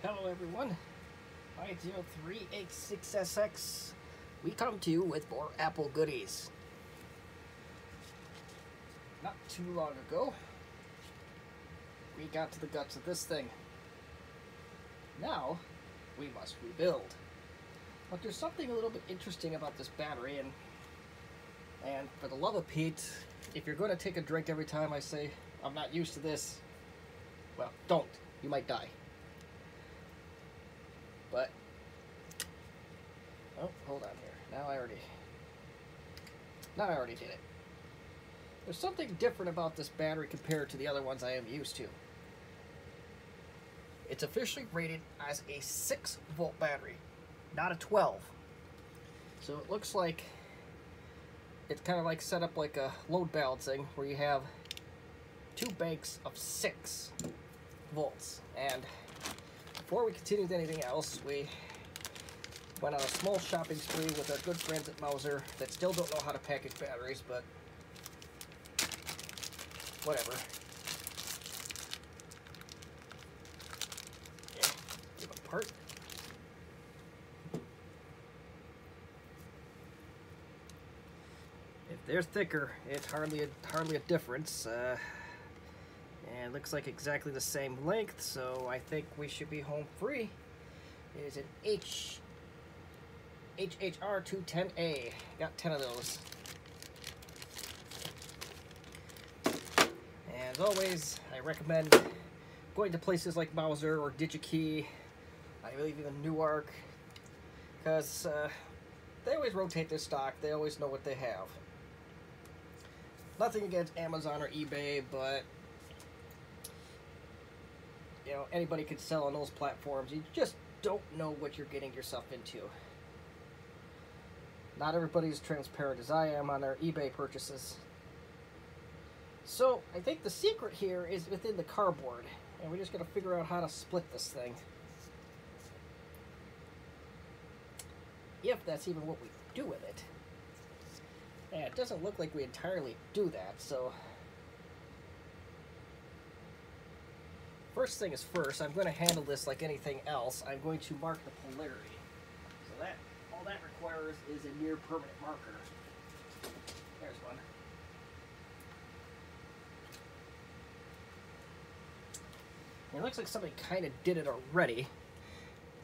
Hello everyone, i80386SX. We come to you with more Apple goodies. Not too long ago, we got to the guts of this thing. Now, we must rebuild. But there's something a little bit interesting about this battery, and and for the love of Pete, if you're going to take a drink every time I say I'm not used to this, well, don't. You might die. But, oh, hold on here. Now I already, now I already did it. There's something different about this battery compared to the other ones I am used to. It's officially rated as a 6 volt battery, not a 12. So it looks like it's kind of like set up like a load balancing where you have two banks of 6 volts. And before we continue with anything else, we went on a small shopping spree with our good friends at Mouser that still don't know how to package batteries, but whatever. Give them apart. If they're thicker, it's hardly a, hardly a difference. Uh, and looks like exactly the same length, so I think we should be home free. It is an H HHR 210A. Got 10 of those. And as always, I recommend going to places like Mouser or DigiKey, I believe even Newark, because uh, they always rotate their stock. They always know what they have. Nothing against Amazon or eBay, but you know anybody could sell on those platforms. You just don't know what you're getting yourself into. Not everybody's as transparent as I am on their eBay purchases. So I think the secret here is within the cardboard, and we're just gonna figure out how to split this thing. If that's even what we do with it. Yeah, it doesn't look like we entirely do that, so First thing is first, I'm going to handle this like anything else. I'm going to mark the polarity. So that that requires is a near permanent marker. There's one. It looks like somebody kind of did it already.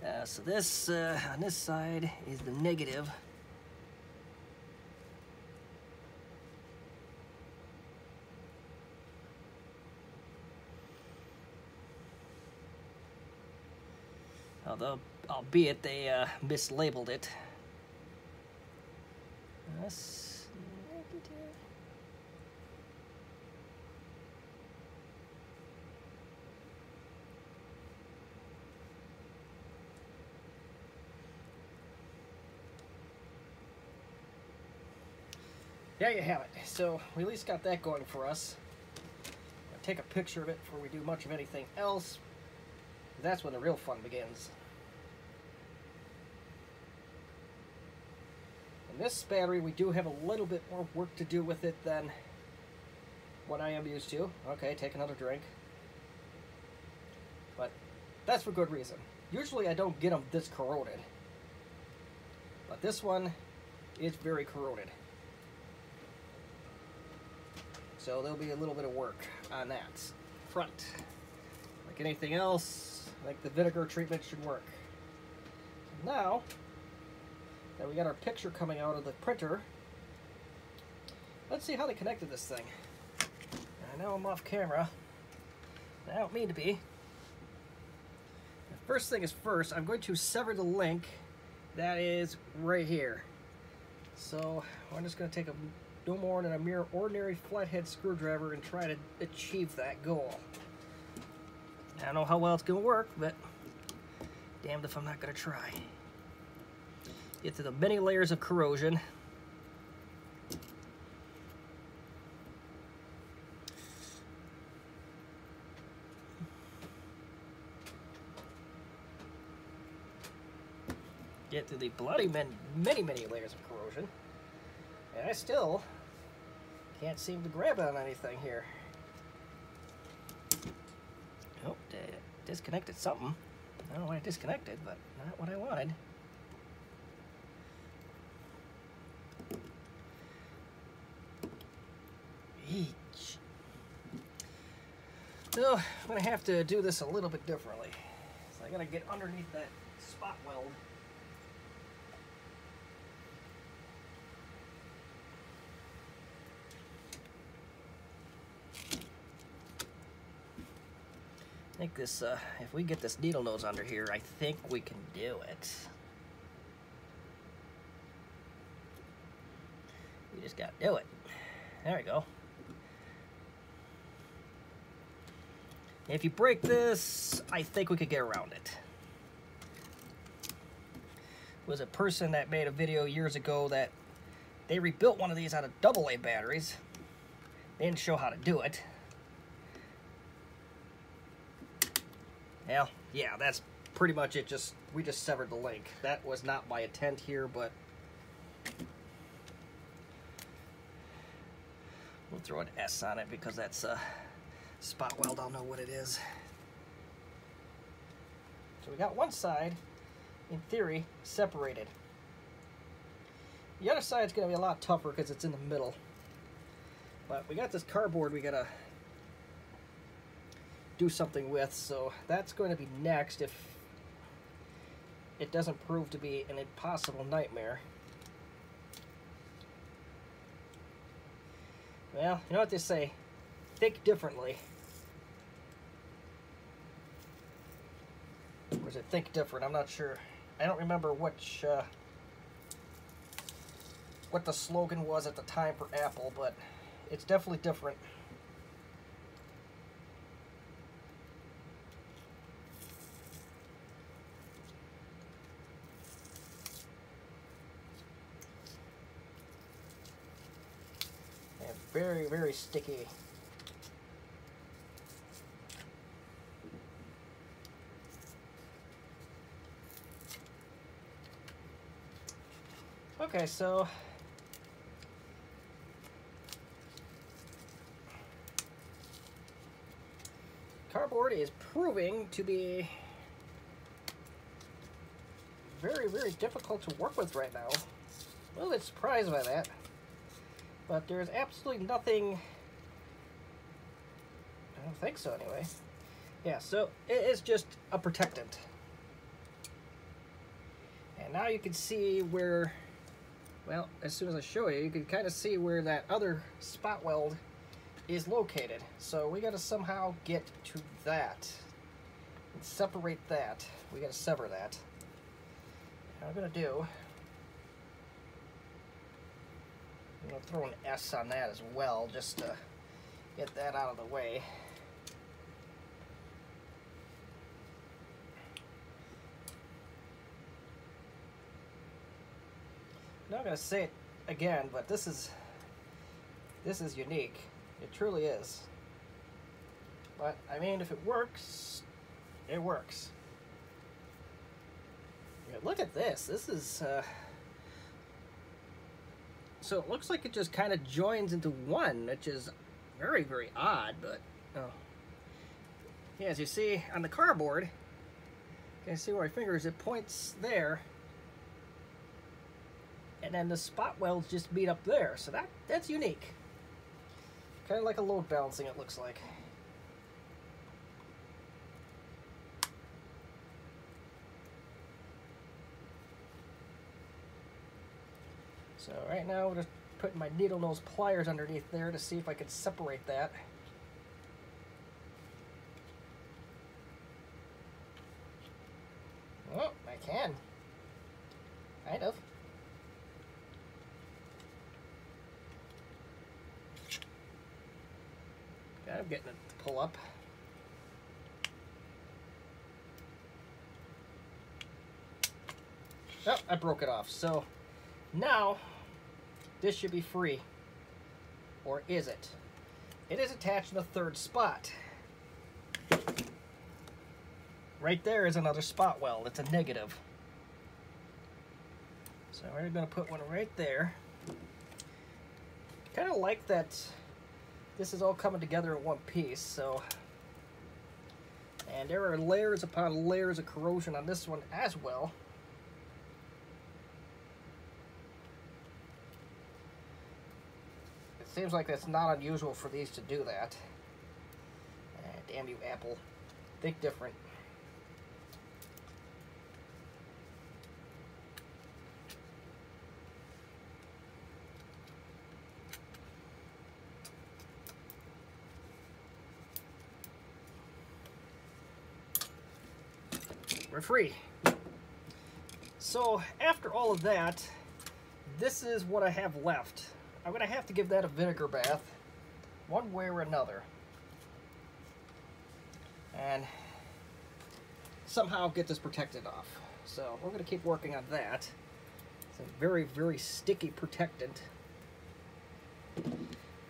Uh, so this, uh, on this side, is the negative. although albeit they uh, mislabeled it. That's there you have it. So we at least got that going for us. I'll take a picture of it before we do much of anything else. That's when the real fun begins. In this battery, we do have a little bit more work to do with it than what I am used to. Okay, take another drink. But that's for good reason. Usually I don't get them this corroded. But this one is very corroded. So there'll be a little bit of work on that front. Like anything else, like the vinegar treatment should work. Now, and we got our picture coming out of the printer. Let's see how they connected this thing. I know I'm off camera. I don't mean to be. First thing is first, I'm going to sever the link that is right here. So I'm just going to take a no more than a mere ordinary flathead screwdriver and try to achieve that goal. I don't know how well it's going to work, but damned if I'm not going to try. Get to the many layers of corrosion. Get to the bloody many, many, many layers of corrosion. And I still can't seem to grab on anything here. Oh, disconnected something. I don't know why it disconnected, but not what I wanted. Each. So, I'm going to have to do this a little bit differently. So I got to get underneath that spot weld. I think this, uh, if we get this needle nose under here, I think we can do it. We just gotta do it. There we go. If you break this, I think we could get around it. Was a person that made a video years ago that they rebuilt one of these out of AA batteries. They didn't show how to do it. Well, yeah, that's pretty much it. Just we just severed the link. That was not my intent here, but we'll throw an S on it because that's a spot weld. I'll know what it is. So we got one side, in theory, separated. The other side's going to be a lot tougher because it's in the middle. But we got this cardboard we got to do something with. So that's going to be next if it doesn't prove to be an impossible nightmare. Well, you know what they say, think differently. It think different? I'm not sure. I don't remember which, uh, what the slogan was at the time for Apple, but it's definitely different. very, very sticky. Okay, so cardboard is proving to be very, very difficult to work with right now. A little bit surprised by that. But there's absolutely nothing... I don't think so anyway. Yeah, so it is just a protectant. And now you can see where, well, as soon as I show you, you can kind of see where that other spot weld is located. So we got to somehow get to that and separate that. We got to sever that. And I'm going to do I'm going to throw an S on that as well, just to get that out of the way. I'm not to say it again, but this is this is unique. It truly is. But, I mean, if it works, it works. Yeah, look at this. This is... Uh, so it looks like it just kind of joins into one, which is very, very odd, but, oh. Yeah, as you see on the cardboard, you can see where my fingers, it points there, and then the spot welds just meet up there, so that that's unique. Kind of like a load balancing, it looks like. So right now, I'm just putting my needle nose pliers underneath there to see if I can separate that. Oh, I can. Kind of. Kind of getting it to pull up. Oh, I broke it off. So now this should be free. Or is it? It is attached in the third spot. Right there is another spot weld. It's a negative. So we're going to put one right there. Kind of like that this is all coming together in one piece, so... And there are layers upon layers of corrosion on this one as well. Seems like that's not unusual for these to do that. Uh, damn you, Apple. Think different. we're free. So after all of that, this is what I have left. I'm gonna have to give that a vinegar bath, one way or another. And somehow get this protected off. So we're gonna keep working on that. It's a very, very sticky protectant.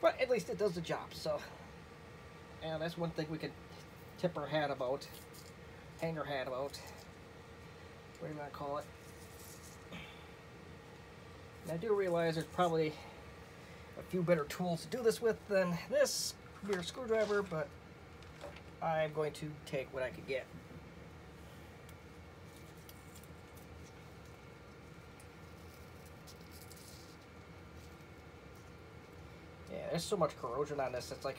But at least it does the job, so. And that's one thing we can tip our hat about, hang our hat about what do you want to call it. And I do realize there's probably a few better tools to do this with than this mere screwdriver, but I'm going to take what I could get. Yeah, there's so much corrosion on this, it's like,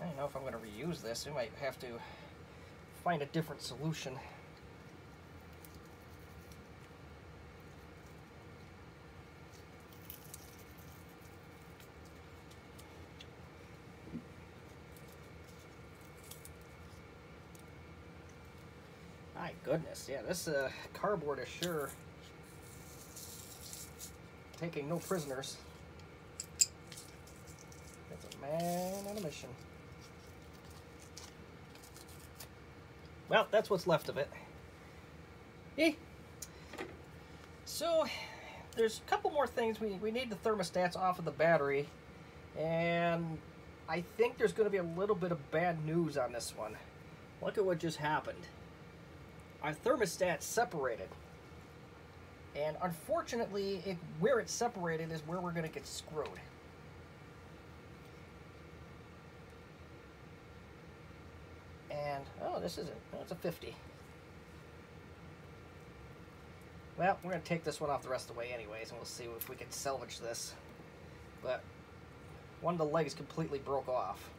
I don't know if I'm going to reuse this. We might have to find a different solution. Goodness, yeah, this uh, cardboard is sure taking no prisoners. It's a man on a mission. Well, that's what's left of it. Eh. So, there's a couple more things. We, we need the thermostats off of the battery. And I think there's going to be a little bit of bad news on this one. Look at what just happened our thermostat separated. And unfortunately, it, where it's separated is where we're going to get screwed. And, oh, this isn't, that's a 50. Well, we're going to take this one off the rest of the way anyways, and we'll see if we can salvage this. But one of the legs completely broke off.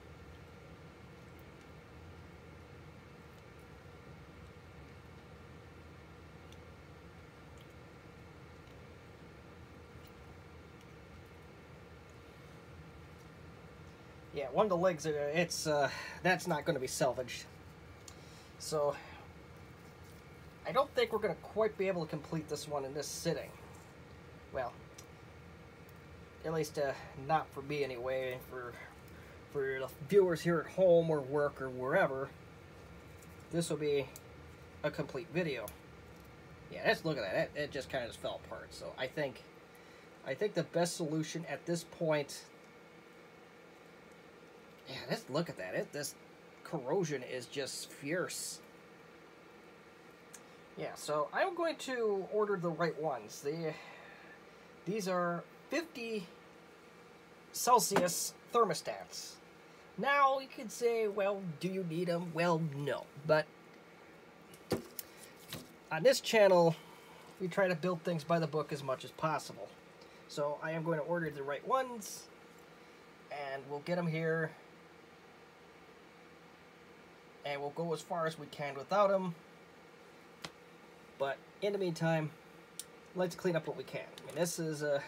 Yeah, one of the legs, uh, it's, uh, that's not going to be salvaged. So, I don't think we're going to quite be able to complete this one in this sitting. Well, at least uh, not for me anyway, for, for the viewers here at home or work or wherever, this will be a complete video. Yeah, let's look at that. It, it just kind of just fell apart. So I think, I think the best solution at this point yeah, let's look at that. It, this corrosion is just fierce. Yeah, so I'm going to order the right ones. The, these are 50 Celsius thermostats. Now, you could say, well, do you need them? Well, no. But on this channel, we try to build things by the book as much as possible. So I am going to order the right ones, and we'll get them here and we'll go as far as we can without them. But in the meantime, let's clean up what we can. I mean, this is a,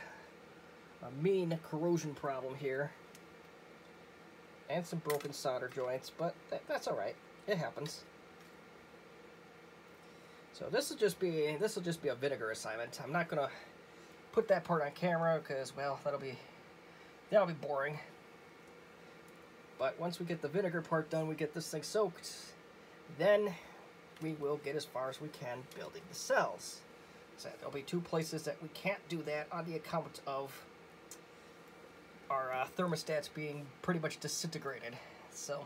a mean corrosion problem here. And some broken solder joints, but that, that's alright. It happens. So this will just be this will just be a vinegar assignment. I'm not gonna put that part on camera because well that'll be that'll be boring. But once we get the vinegar part done, we get this thing soaked, then we will get as far as we can building the cells. So there'll be two places that we can't do that on the account of our uh, thermostats being pretty much disintegrated. So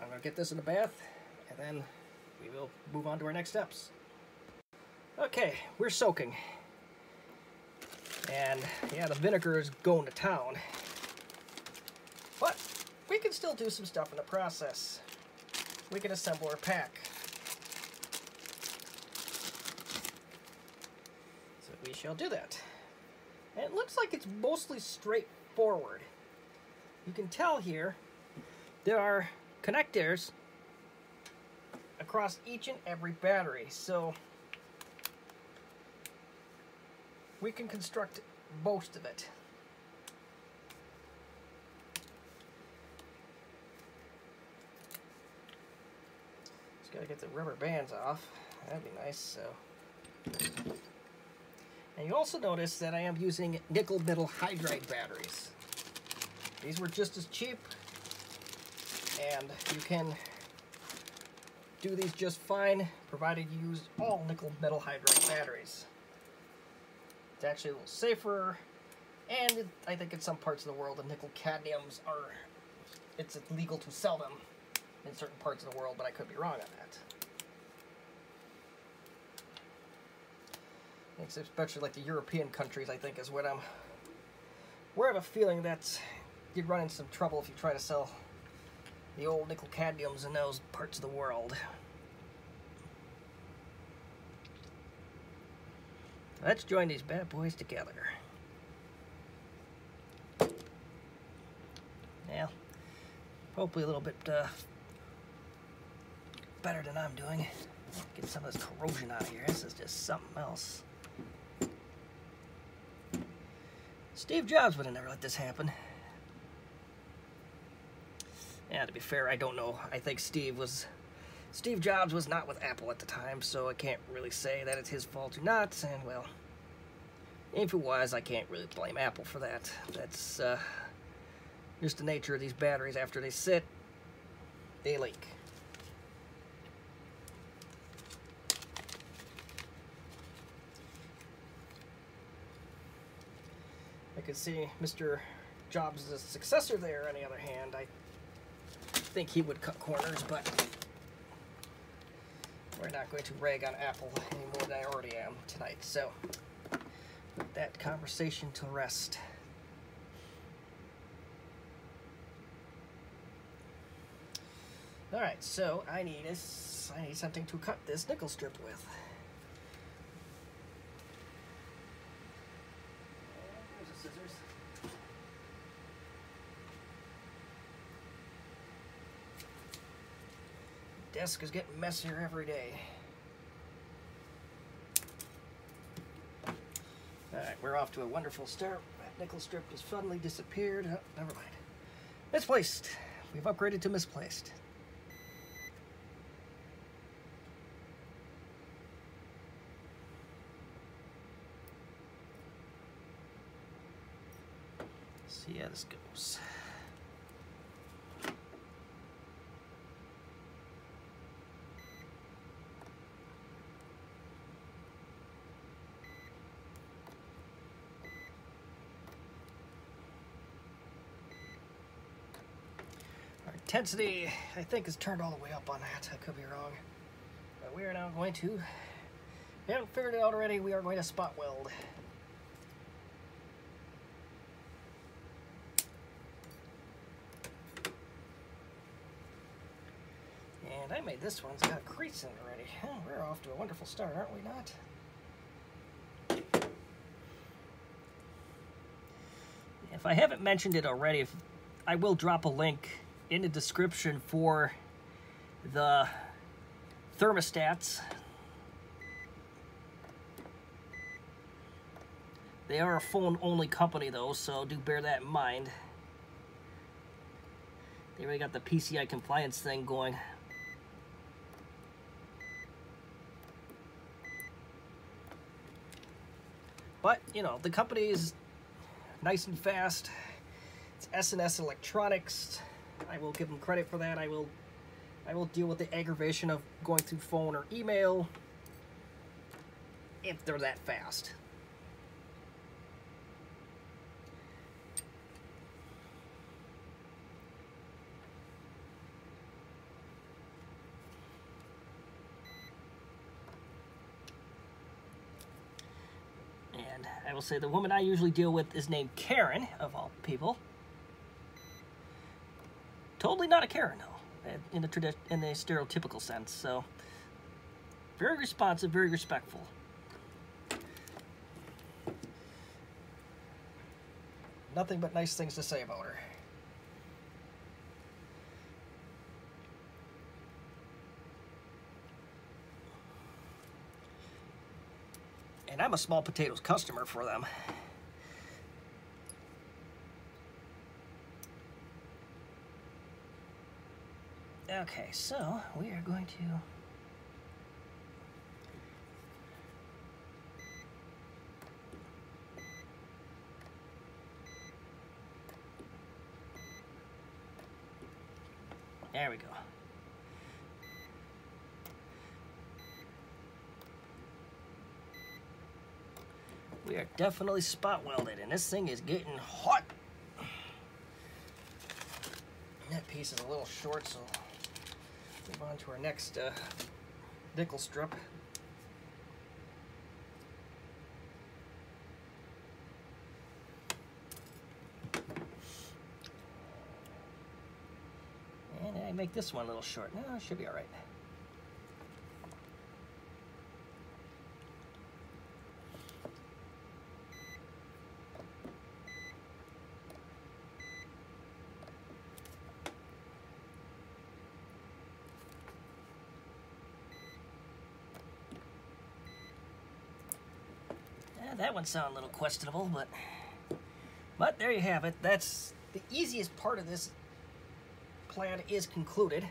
I'm going to get this in the bath, and then we will move on to our next steps. Okay, we're soaking. And yeah, the vinegar is going to town. Can still do some stuff in the process. we can assemble our pack. So we shall do that. And it looks like it's mostly straightforward. You can tell here there are connectors across each and every battery. So we can construct most of it. Gotta get the rubber bands off. That'd be nice. So, and you also notice that I am using nickel metal hydride batteries. These were just as cheap, and you can do these just fine, provided you use all nickel metal hydride batteries. It's actually a little safer, and it, I think in some parts of the world the nickel cadmiums are, it's illegal to sell them in certain parts of the world, but I could be wrong on that. Especially like the European countries, I think, is what I'm, where I have a feeling that you'd run into some trouble if you try to sell the old nickel cadmiums in those parts of the world. Let's join these bad boys together. Now, hopefully a little bit uh, better than I'm doing. Get some of this corrosion out of here. This is just something else. Steve Jobs would have never let this happen. Yeah, to be fair, I don't know. I think Steve was Steve Jobs was not with Apple at the time, so I can't really say that it's his fault or not, and well, if it was, I can't really blame Apple for that. That's uh, just the nature of these batteries. After they sit, they leak. Could see Mr. Jobs' is a successor there, on the other hand. I think he would cut corners, but we're not going to rag on Apple any more than I already am tonight. So, put that conversation to rest. Alright, so I need a, I need something to cut this nickel strip with. Desk is getting messier every day. Alright, we're off to a wonderful start. That nickel strip just suddenly disappeared. Oh, never mind. Misplaced. We've upgraded to misplaced. see how this goes. Intensity, I think, is turned all the way up on that. I could be wrong. But we are now going to, we haven't figured it out already, we are going to spot weld. And I made this one, it's got a crease in it already. Oh, we're off to a wonderful start, aren't we not? If I haven't mentioned it already, I will drop a link in the description for the thermostats. They are a phone-only company, though, so do bear that in mind. They already got the PCI compliance thing going. But, you know, the company is nice and fast. It's S&S Electronics. I will give them credit for that. I will I will deal with the aggravation of going through phone or email if they're that fast. And I will say the woman I usually deal with is named Karen, of all people. Totally not a Karen, though. Eh, in the in the stereotypical sense. So very responsive, very respectful. Nothing but nice things to say about her. And I'm a small potatoes customer for them. Okay, so we are going to There we go. We are definitely spot welded, and this thing is getting hot. That piece is a little short, so move on to our next uh, nickel strip. And I make this one a little short. No, it should be all right. That a little questionable, but but there you have it. That's the easiest part of this plan is concluded.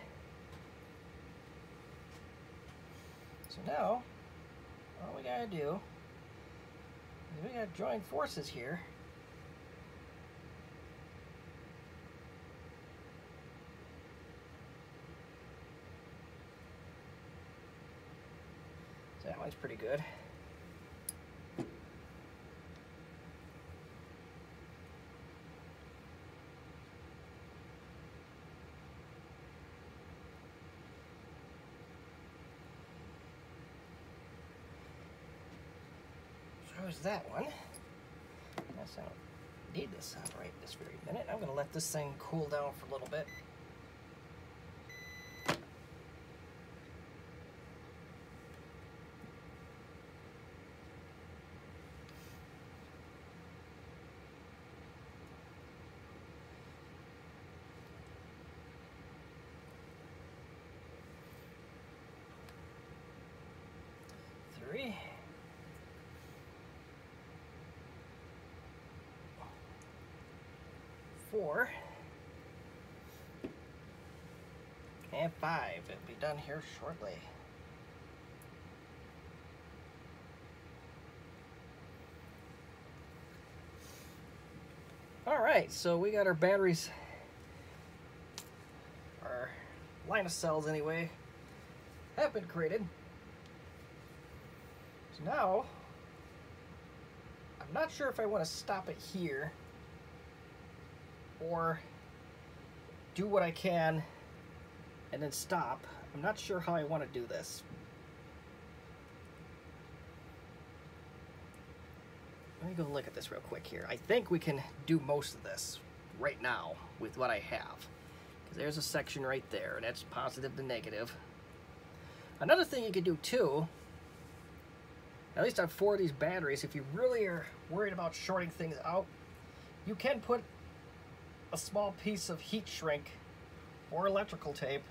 So now, all we gotta do is we gotta join forces here. So that one's pretty good. So there's that one. Guess I don't need this right this very minute. I'm gonna let this thing cool down for a little bit. Four. And five. It'll be done here shortly. All right, so we got our batteries, our line of cells anyway, have been created. So now, I'm not sure if I want to stop it here or do what I can and then stop. I'm not sure how I want to do this. Let me go look at this real quick here. I think we can do most of this right now with what I have. Because there's a section right there, and that's positive to negative. Another thing you can do too, at least on four of these batteries, if you really are worried about shorting things out, you can put a small piece of heat shrink or electrical tape.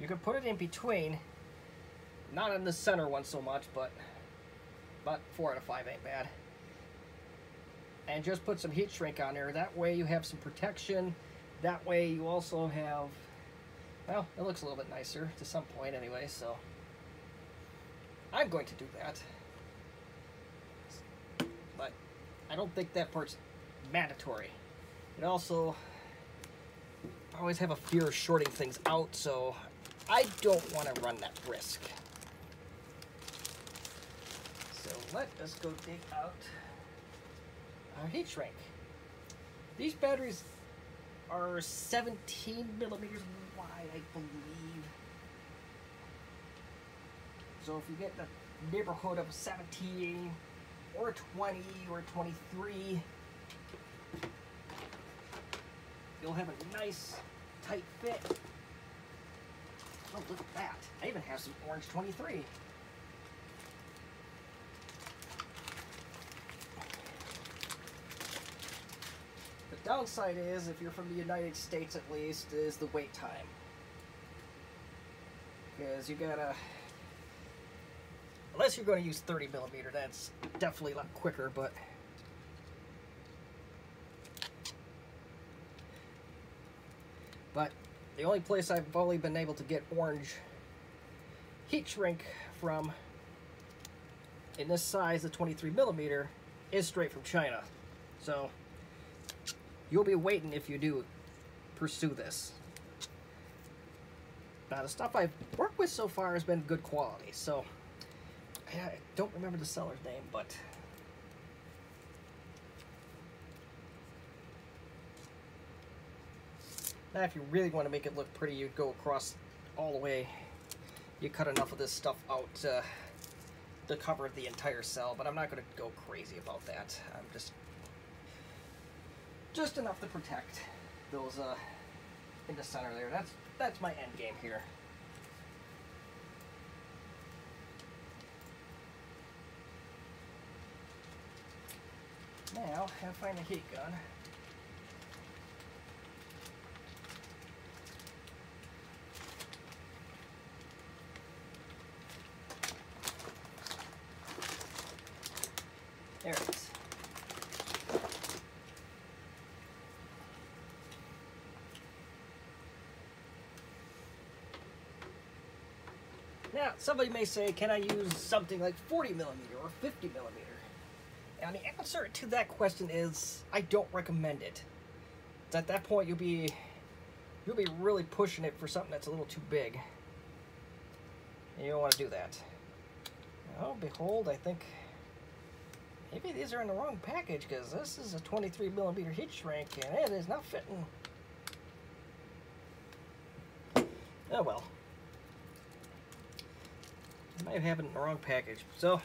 You can put it in between, not in the center one so much, but but four out of five ain't bad. And just put some heat shrink on there. That way you have some protection. That way you also have, well, it looks a little bit nicer to some point anyway, so I'm going to do that. But I don't think that part's mandatory. It also, I always have a fear of shorting things out, so I don't want to run that risk. So let us go dig out our heat shrink. These batteries are 17 millimeters wide, I believe. So if you get the neighborhood of 17 or 20 or 23, you'll have a nice tight fit. Oh, look at that. I even have some orange 23. The downside is, if you're from the United States at least, is the wait time. Because you gotta... Unless you're going to use 30 millimeter, that's definitely a lot quicker, but... But the only place I've only been able to get orange heat shrink from in this size, the 23 millimeter, is straight from China. So you'll be waiting if you do pursue this. Now the stuff I've worked with so far has been good quality, so I don't remember the seller's name, but Now, if you really want to make it look pretty, you go across all the way. You cut enough of this stuff out uh, to cover the entire cell, but I'm not going to go crazy about that. I'm just just enough to protect those uh, in the center there. That's that's my end game here. Now, I find a heat gun. There it is. Now, somebody may say, can I use something like 40 millimeter or 50 millimeter? And the answer to that question is, I don't recommend it. At that point, you'll be you'll be really pushing it for something that's a little too big. And you don't want to do that. Oh, behold, I think Maybe these are in the wrong package because this is a 23 millimeter heat shrink and it is not fitting. Oh well. I might have it in the wrong package. So,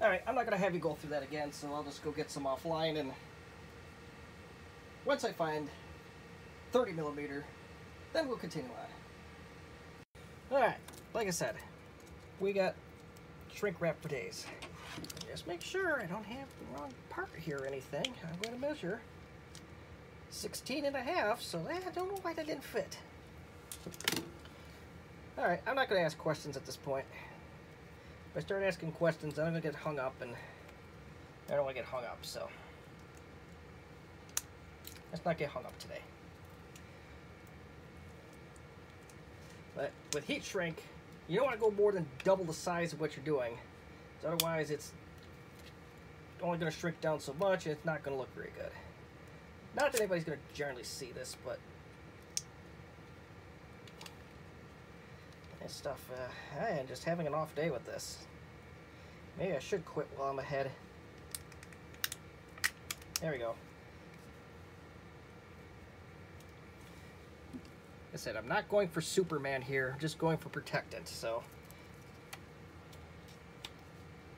alright, I'm not going to have you go through that again, so I'll just go get some offline and once I find 30 millimeter, then we'll continue on. Alright, like I said, we got shrink wrap for days. Just make sure I don't have the wrong part here or anything. I'm going to measure 16 and a half, so I don't know why that didn't fit. Alright, I'm not going to ask questions at this point. If I start asking questions, I'm going to get hung up, and I don't want to get hung up, so let's not get hung up today. But with heat shrink, you don't want to go more than double the size of what you're doing. Otherwise, it's only going to shrink down so much, and it's not going to look very good. Not that anybody's going to generally see this, but this stuff, uh, I am just having an off day with this. Maybe I should quit while I'm ahead. There we go. Like I said, I'm not going for Superman here, I'm just going for protectant, so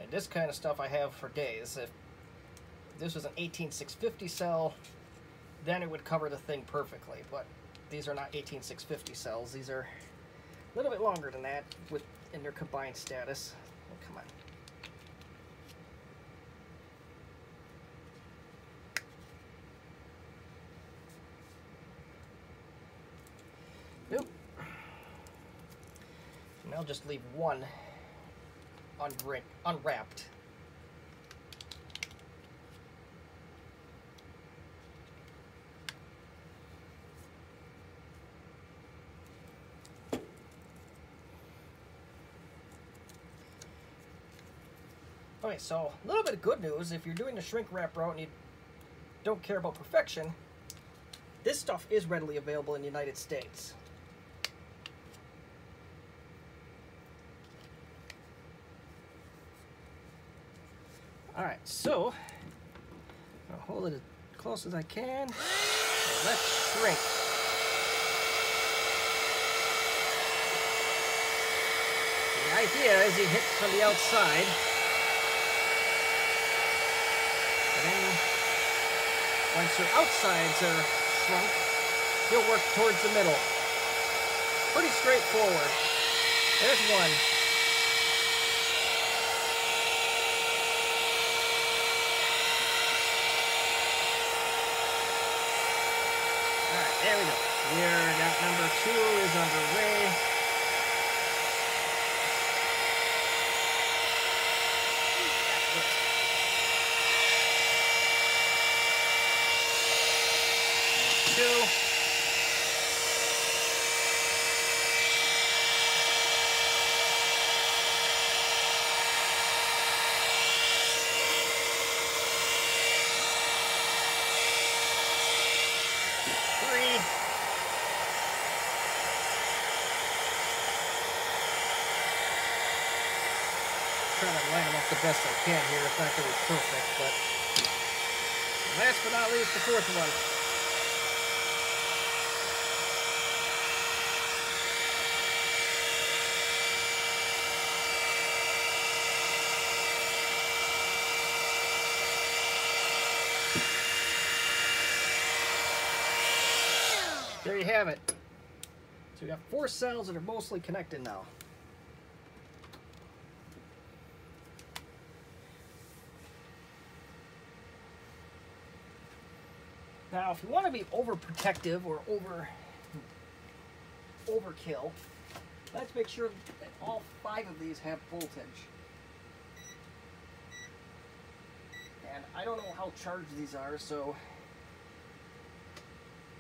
And this kind of stuff I have for days. If this was an 18650 cell, then it would cover the thing perfectly. But these are not 18650 cells. These are little bit longer than that with in their combined status. Oh, come on. Nope. And I'll just leave one unwrapped. Okay, so a little bit of good news. If you're doing the shrink wrap route and you don't care about perfection, this stuff is readily available in the United States. Alright, so I'll hold it as close as I can. let's shrink. The idea is he hits from the outside. And then once your outsides are shrunk, he'll work towards the middle. Pretty straightforward. There's one. Alright, there we go. Here, got number two is underway. Two. Three. Trying to line them up the best I can here. It's not going to be perfect, but last but not least, the fourth one. There you have it. So we got four cells that are mostly connected now. Now, if you want to be overprotective or over overkill, let's make sure that all five of these have voltage. And I don't know how charged these are, so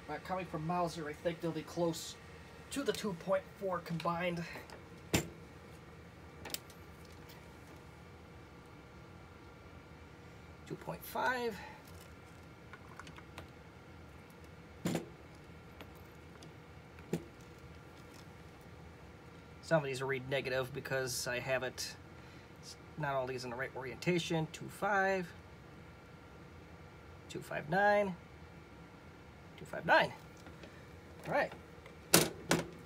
but coming from Mouser, I think they'll be close to the 2.4 combined. Two point five. Some of these read negative because I have it not all these in the right orientation. Two five. Two five nine. 259. All right.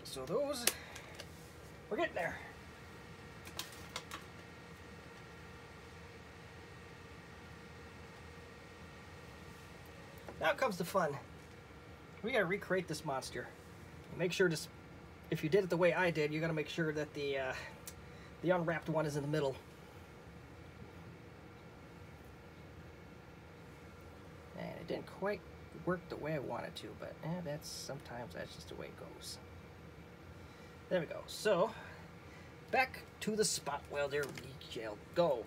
So those, we're getting there. Now comes the fun. We gotta recreate this monster. Make sure to, if you did it the way I did, you gotta make sure that the uh, the unwrapped one is in the middle. And it didn't quite work the way I wanted to, but eh, that's sometimes that's just the way it goes. There we go. So back to the spot welder we shall go.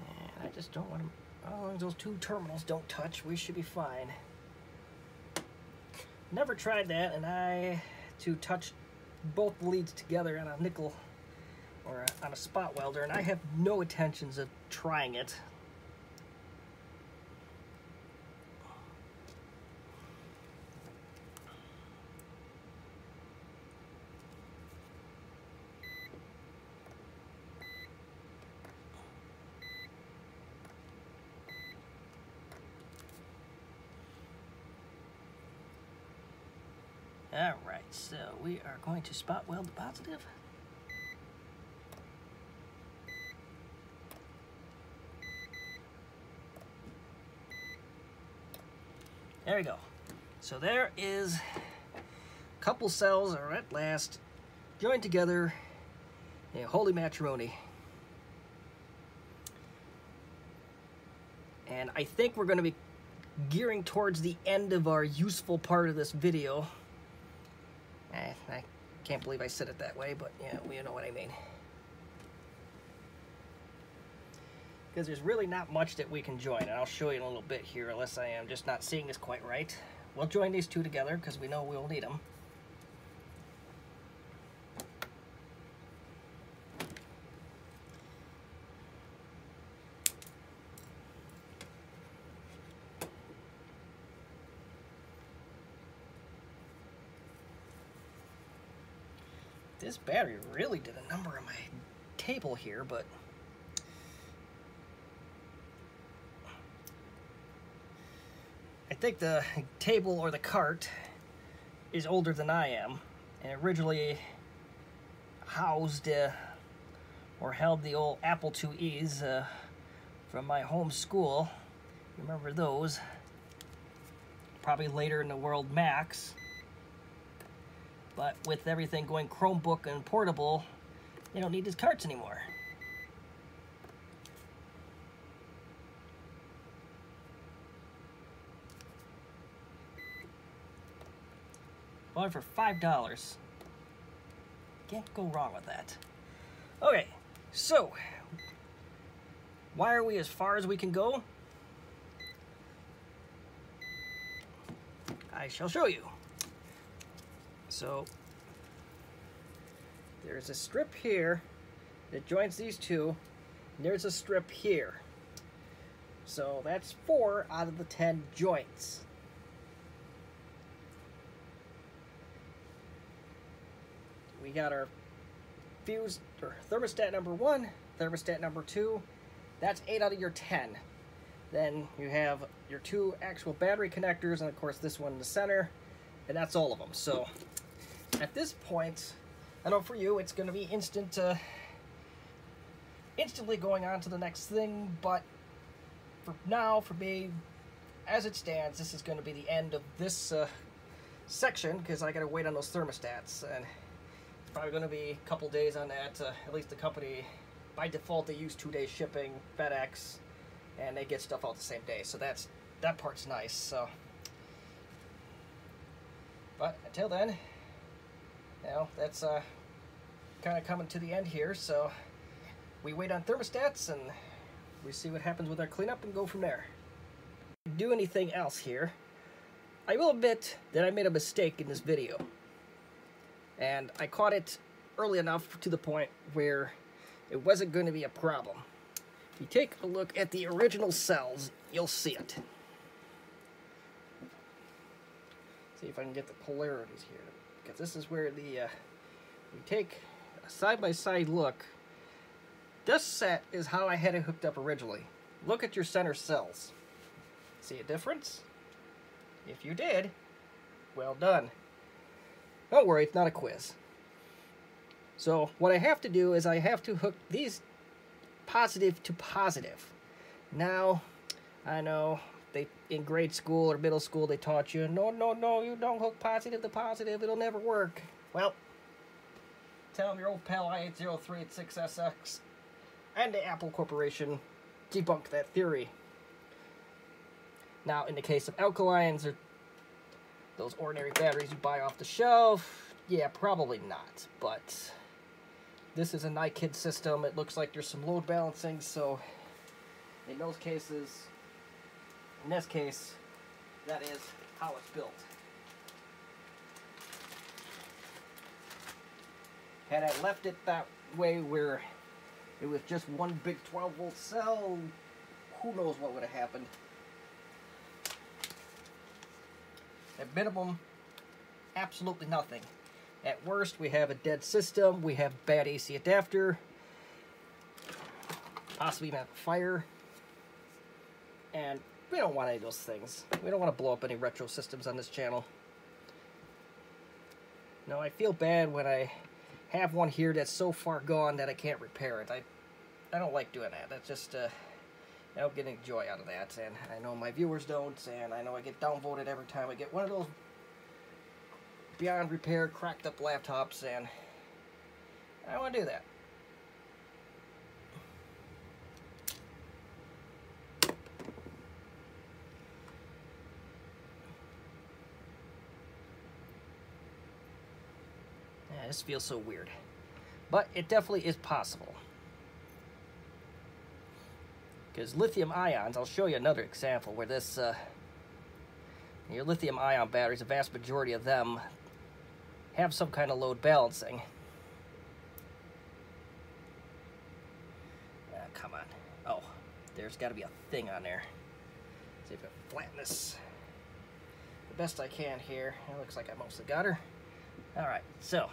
And I just don't want to oh, as long as those two terminals don't touch, we should be fine. Never tried that, and I to touch both leads together on a nickel or a, on a spot welder, and I have no intentions of trying it. All right, so we are going to spot weld the positive. There we go. So there is a couple cells are at last joined together in holy matrimony. And I think we're going to be gearing towards the end of our useful part of this video. Can't believe I said it that way, but yeah, you know what I mean. Because there's really not much that we can join, and I'll show you in a little bit here, unless I am just not seeing this quite right. We'll join these two together, because we know we'll need them. This battery really did a number on my table here, but I think the table or the cart is older than I am, and originally housed uh, or held the old Apple IIe's uh, from my home school. Remember those? Probably later in the world Macs. But with everything going Chromebook and portable, they don't need these carts anymore. Bought it for five dollars. Can't go wrong with that. Okay, so why are we as far as we can go? I shall show you. So there's a strip here that joins these two, and there's a strip here. So that's four out of the ten joints. We got our fuse or thermostat number one, thermostat number two. That's eight out of your ten. Then you have your two actual battery connectors, and of course this one in the center, and that's all of them. So at this point, I know for you it's going to be instant, uh, instantly going on to the next thing, but for now, for me, as it stands, this is going to be the end of this uh, section because I got to wait on those thermostats, and it's probably going to be a couple days on that. Uh, at least the company, by default, they use two-day shipping, FedEx, and they get stuff out the same day. So that's that part's nice. So, but until then, know that's uh, kind of coming to the end here. So we wait on thermostats and we see what happens with our cleanup and go from there. Do anything else here? I will admit that I made a mistake in this video, and I caught it early enough to the point where it wasn't going to be a problem. If you take a look at the original cells, you'll see it. See if I can get the polarities here, because this is where the, uh, we take a side-by-side -side look. This set is how I had it hooked up originally. Look at your center cells. See a difference? If you did, well done. Don't worry, it's not a quiz. So what I have to do is I have to hook these positive to positive. Now, I know they in grade school or middle school they taught you, no, no, no, you don't hook positive to positive, it'll never work. Well, tell them your old pal i80386SX and the Apple Corporation debunk that theory. Now, in the case of alkalines or those ordinary batteries you buy off the shelf, yeah, probably not, but this is a NiCad system. It looks like there's some load balancing, so in those cases, in this case, that is how it's built. Had I left it that way where it was just one big 12 volt cell, who knows what would have happened. At minimum, absolutely nothing. At worst, we have a dead system, we have bad AC adapter, possibly even a fire, and we don't want any of those things. We don't want to blow up any retro systems on this channel. No, I feel bad when I have one here that's so far gone that I can't repair it. I, I don't like doing that. That's just, uh, I don't get any joy out of that, and I know my viewers don't, and I know I get downvoted every time I get one of those beyond repair, cracked up laptops, and I don't want to do that. Yeah, this feels so weird. But it definitely is possible. Because lithium ions, I'll show you another example where this, uh, your lithium ion batteries, a vast majority of them have some kind of load balancing. Ah, come on. Oh, there's got to be a thing on there. Let's see if I flatten this the best I can here. It looks like I mostly got her. All right, so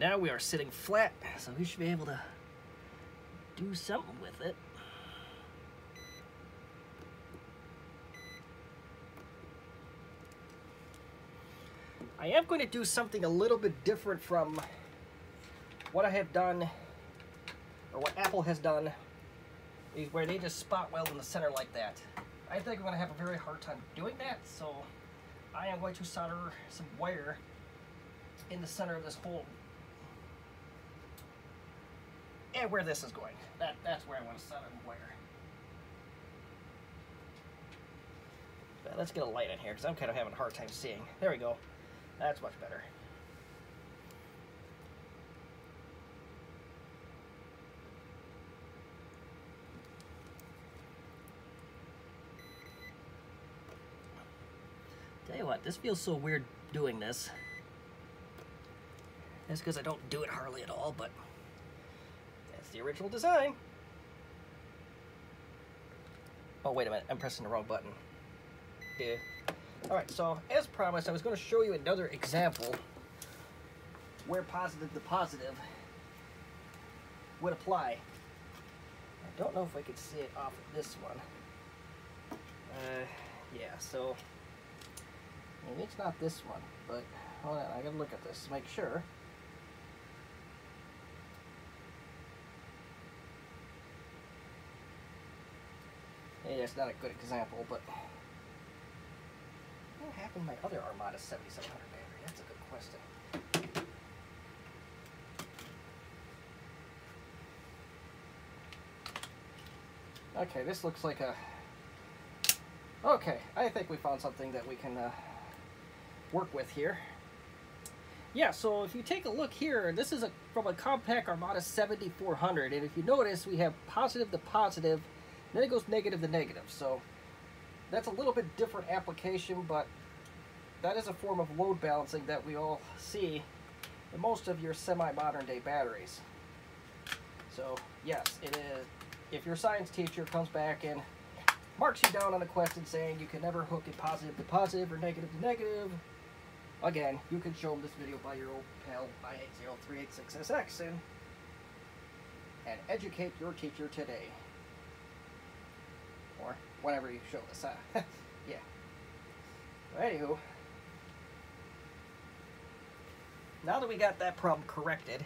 Now we are sitting flat, so we should be able to do something with it. I am going to do something a little bit different from what I have done, or what Apple has done, is where they just spot weld in the center like that. I think I'm going to have a very hard time doing that, so I am going to solder some wire in the center of this hole. And where this is going. That, that's where I want to set it where. But let's get a light in here, because I'm kind of having a hard time seeing. There we go. That's much better. Tell you what, this feels so weird doing this. That's because I don't do it hardly at all, but that's the original design. Oh, wait a minute, I'm pressing the wrong button. Yeah. Alright, so as promised, I was going to show you another example where positive to positive would apply. I don't know if I could see it off of this one. Uh, yeah, so maybe it's not this one, but hold on, I gotta look at this to make sure. Maybe that's not a good example, but what happened to my other Armada 7700 battery? That's a good question. Okay, this looks like a... Okay, I think we found something that we can uh, work with here. Yeah, so if you take a look here, this is a from a Compaq Armada 7400, and if you notice, we have positive to positive, then it goes negative to negative. So that's a little bit different application, but that is a form of load balancing that we all see in most of your semi-modern day batteries. So yes, it is. If your science teacher comes back and marks you down on a question saying you can never hook it positive to positive or negative to negative, again, you can show them this video by your old pal i80386SX and, and educate your teacher today. Or whenever you show this, huh? yeah. But anywho, now that we got that problem corrected,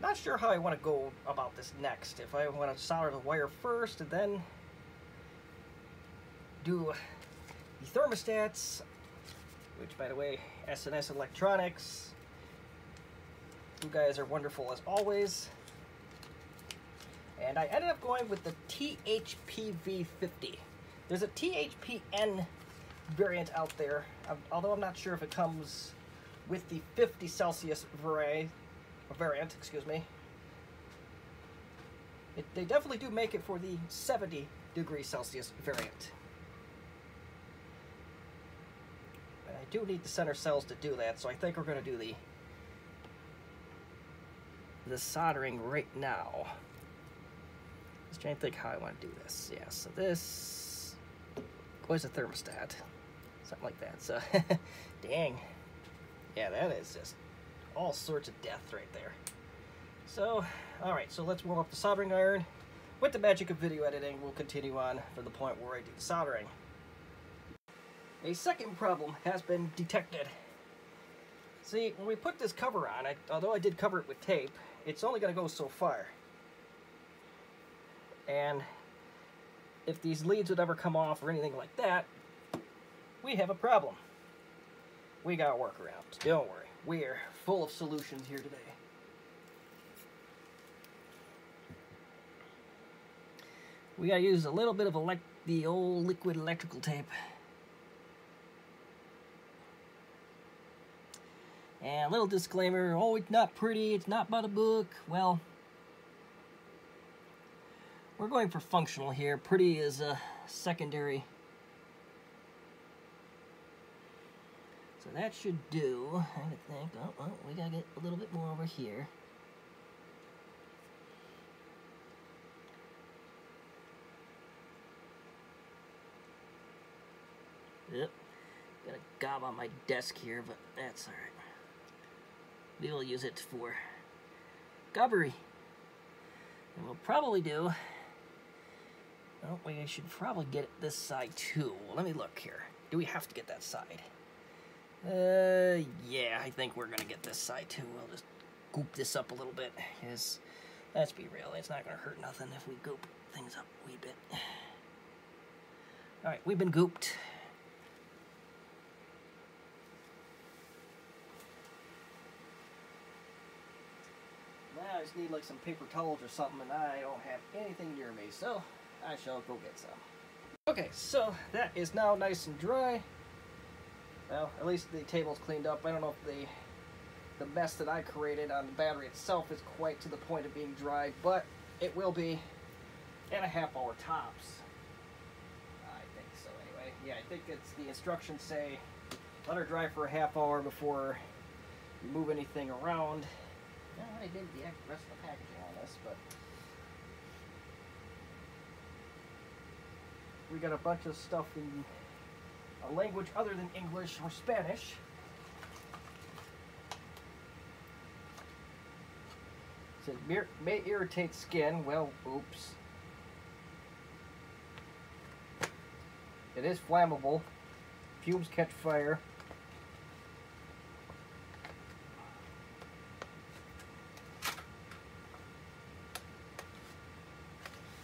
not sure how I want to go about this next. If I want to solder the wire first and then do the thermostats, which by the way, SNS Electronics, you guys are wonderful as always. And I ended up going with the THPV50. There's a THPN variant out there, um, although I'm not sure if it comes with the 50 Celsius variant, excuse me. It, they definitely do make it for the 70 degrees Celsius variant. And I do need the center cells to do that, so I think we're going to do the the soldering right now. Just trying to think how I want to do this. Yeah, so this goes a thermostat. Something like that. So, dang. Yeah, that is just all sorts of death right there. So, alright, so let's warm up the soldering iron. With the magic of video editing, we'll continue on from the point where I do the soldering. A second problem has been detected. See, when we put this cover on, I, although I did cover it with tape, it's only going to go so far. And if these leads would ever come off or anything like that, we have a problem. We got workarounds, don't worry. We're full of solutions here today. We gotta use a little bit of elect the old liquid electrical tape. And a little disclaimer, oh, it's not pretty, it's not by the book. Well, we're going for functional here. Pretty is a secondary So that should do, I think. Oh, oh, we gotta get a little bit more over here. Yep. Got a gob on my desk here, but that's alright. we will use it for gobbery. And we'll probably do, well, we should probably get this side too. Let me look here. Do we have to get that side? Uh, yeah, I think we're gonna get this side too. We'll just goop this up a little bit, because let's be real, it's not gonna hurt nothing if we goop things up a wee bit. Alright, we've been gooped. Now I just need like some paper towels or something, and I don't have anything near me, so I shall go get some. Okay, so that is now nice and dry. Well, at least the table's cleaned up. I don't know if the the mess that I created on the battery itself is quite to the point of being dry, but it will be in a half hour tops. I think so anyway. Yeah, I think it's the instructions say let her dry for a half hour before you move anything around. Yeah, I did the rest of the packaging on this, but we got a bunch of stuff in a language other than English or Spanish. It said may irritate skin. Well, oops. It is flammable. Fumes catch fire.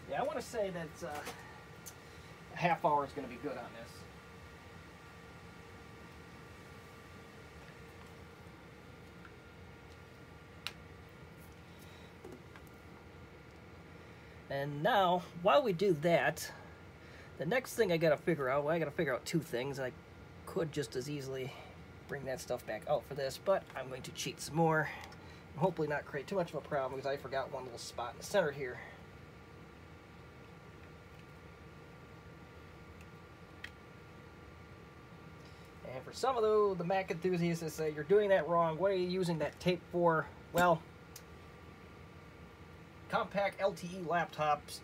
Yeah, I want to say that uh, half hour is going to be good on this. And now, while we do that, the next thing I gotta figure out, well, I gotta figure out two things. I could just as easily bring that stuff back out for this, but I'm going to cheat some more. And hopefully not create too much of a problem because I forgot one little spot in the center here. And for some of the, the Mac enthusiasts that say, you're doing that wrong, what are you using that tape for? Well, Compaq LTE laptops,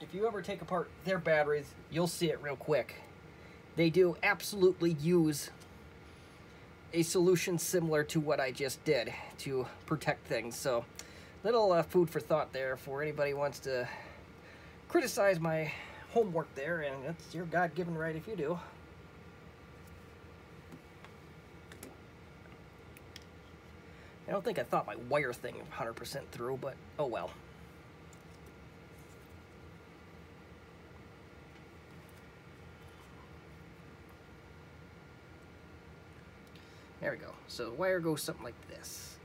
if you ever take apart their batteries, you'll see it real quick. They do absolutely use a solution similar to what I just did to protect things. So, little uh, food for thought there for anybody wants to criticize my homework there, and it's your God-given right if you do. I don't think I thought my wire thing 100% through, but oh well. There we go. So the wire goes something like this.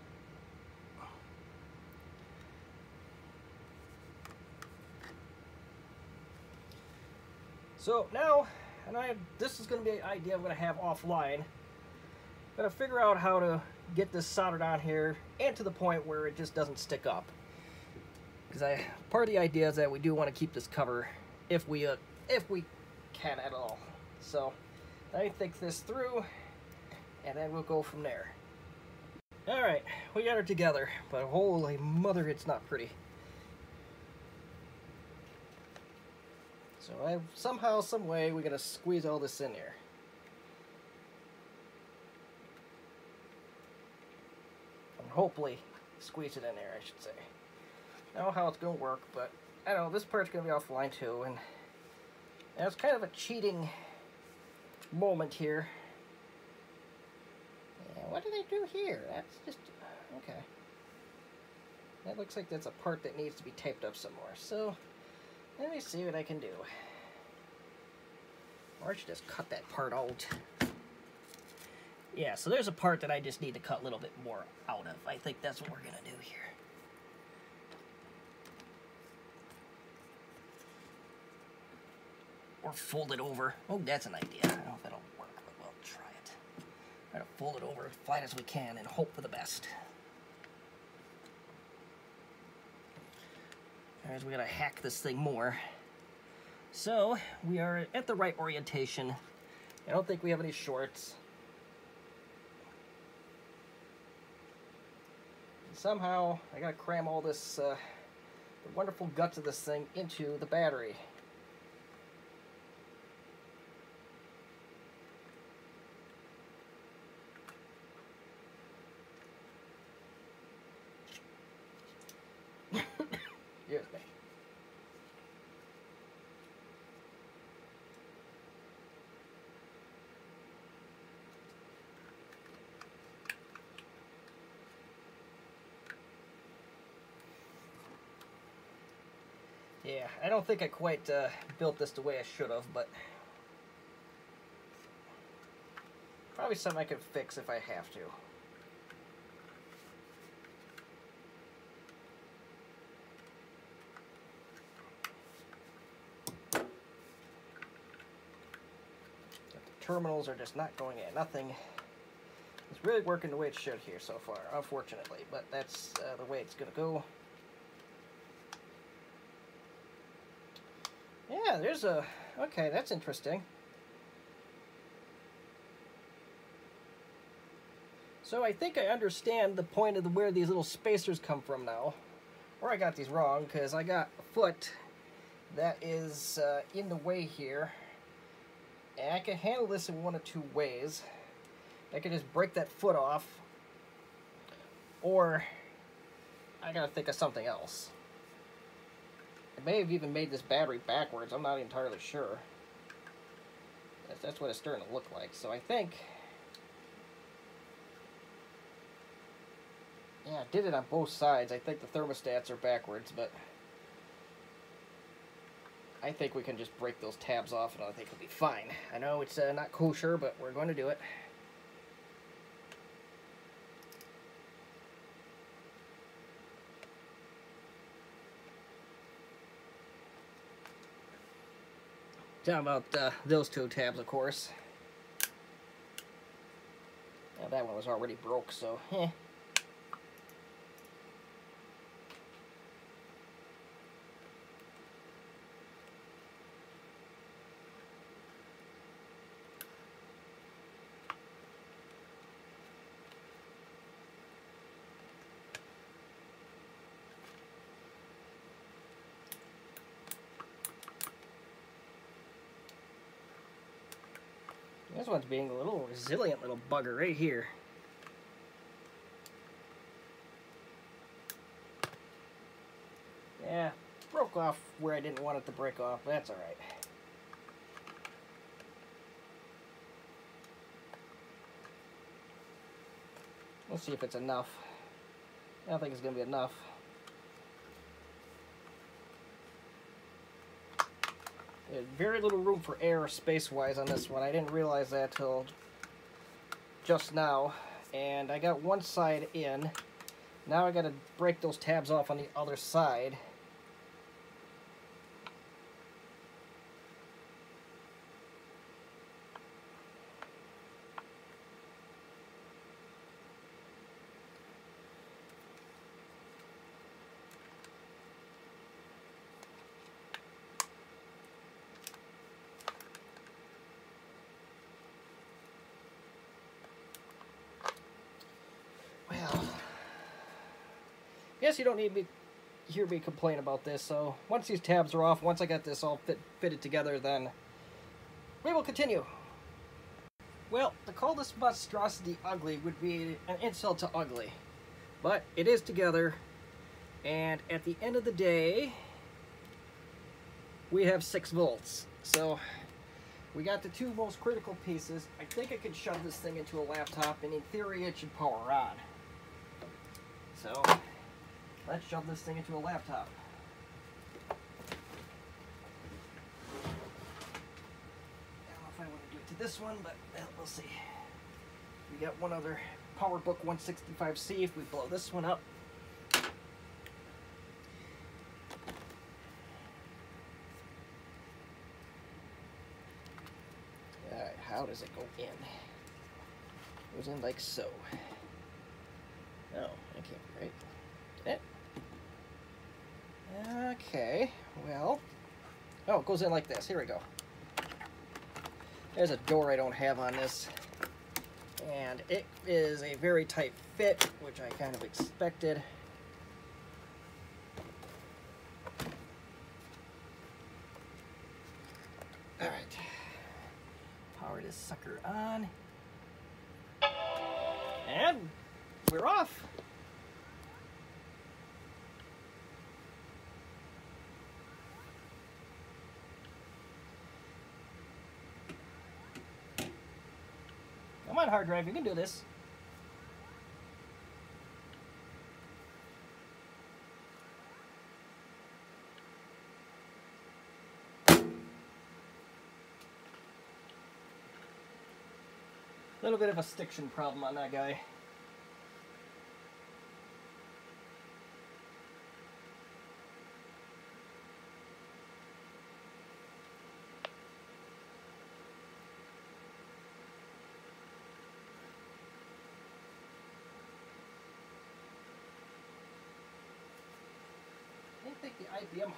So now, and I this is going to be an idea I'm going to have offline. I'm going to figure out how to get this soldered on here and to the point where it just doesn't stick up. Because I part of the idea is that we do want to keep this cover if we uh, if we can at all. So let me think this through and then we'll go from there. Alright, we got her together, but holy mother, it's not pretty. So I somehow, some way, we gotta squeeze all this in there. And hopefully squeeze it in there, I should say. I don't know how it's gonna work, but I don't know this part's gonna be offline too, and, it's kind of a cheating moment here Yeah, what do they do here? That's just, okay. That looks like that's a part that needs to be taped up some more. So, let me see what I can do. Or I should just cut that part out. Yeah, so there's a part that I just need to cut a little bit more out of. I think that's what we're going to do here. Or fold it over. Oh, that's an idea. I don't know if that'll work, but we'll Try it. Try to fold it over as flat as we can and hope for the best. Alright, we gotta hack this thing more. So, we are at the right orientation. I don't think we have any shorts. Somehow, I gotta cram all this, uh, wonderful guts of this thing into the battery. Yeah, I don't think I quite uh, built this the way I should have, but probably something I could fix if I have to. The terminals are just not going in. Nothing is really working the way it should here so far, unfortunately, but that's uh, the way it's going to go. Yeah, there's a... Okay, that's interesting. So I think I understand the point of the, where these little spacers come from now. Or I got these wrong, because I got a foot that is uh, in the way here. And I can handle this in one of two ways. I can just break that foot off. Or I gotta think of something else. I may have even made this battery backwards. I'm not entirely sure. That's, that's what it's starting to look like. So I think... Yeah, I did it on both sides. I think the thermostats are backwards, but... I think we can just break those tabs off and I think it'll be fine. I know it's uh, not kosher, but we're going to do it. Talking about uh, those two tabs, of course. Yeah, that one was already broke, so, eh. One's being a little resilient little bugger right here. Yeah, broke off where I didn't want it to break off. That's alright. Let's see if it's enough. I don't think it's going to be enough. Very little room for air space-wise on this one. I didn't realize that till just now. And I got one side in. Now I got to break those tabs off on the other side. Guess you don't need me hear me complain about this. So once these tabs are off, once I get this all fit, fitted together, then we will continue. Well, to call this monstrosity ugly would be an insult to ugly. But it is together, and at the end of the day, we have 6 volts. So we got the two most critical pieces. I think I could shove this thing into a laptop, and in theory it should power on. So Let's shove this thing into a laptop. I don't know if I want to do it to this one, but uh, we'll see. We got one other PowerBook 165C if we blow this one up. Alright, how does it go in? It goes in like so. Oh, I can't, right? It? Okay, well, oh, it goes in like this. Here we go. There's a door I don't have on this, and it is a very tight fit, which I kind of expected. on, hard drive. You can do this. A little bit of a stiction problem on that guy.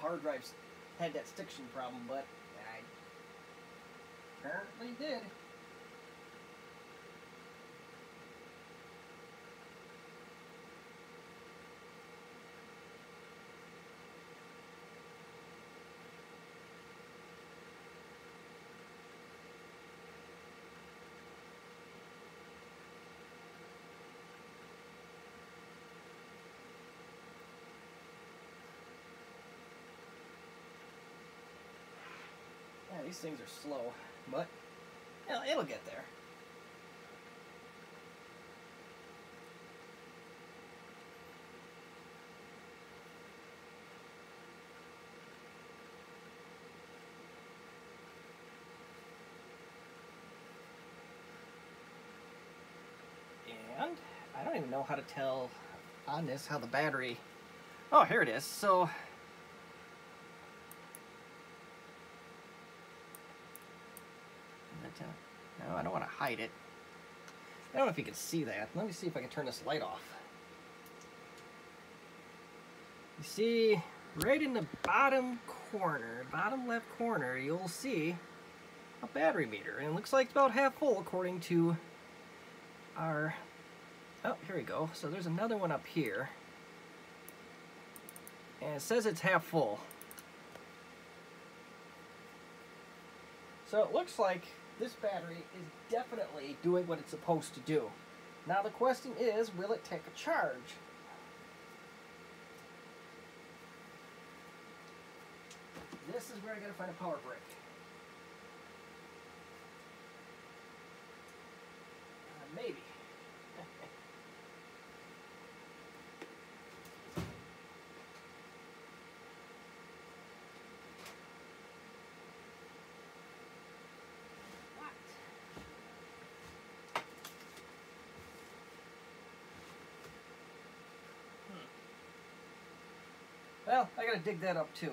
Hard drives had that stiction problem, but I apparently did. These things are slow, but it'll, it'll get there. And I don't even know how to tell on this how the battery. Oh, here it is. So Uh, no, I don't want to hide it. I don't know if you can see that. Let me see if I can turn this light off. You see, right in the bottom corner, bottom left corner, you'll see a battery meter. And it looks like it's about half full according to our... Oh, here we go. So there's another one up here. And it says it's half full. So it looks like this battery is definitely doing what it's supposed to do. Now the question is, will it take a charge? This is where I gotta find a power brick. Uh, maybe. I gotta dig that up too.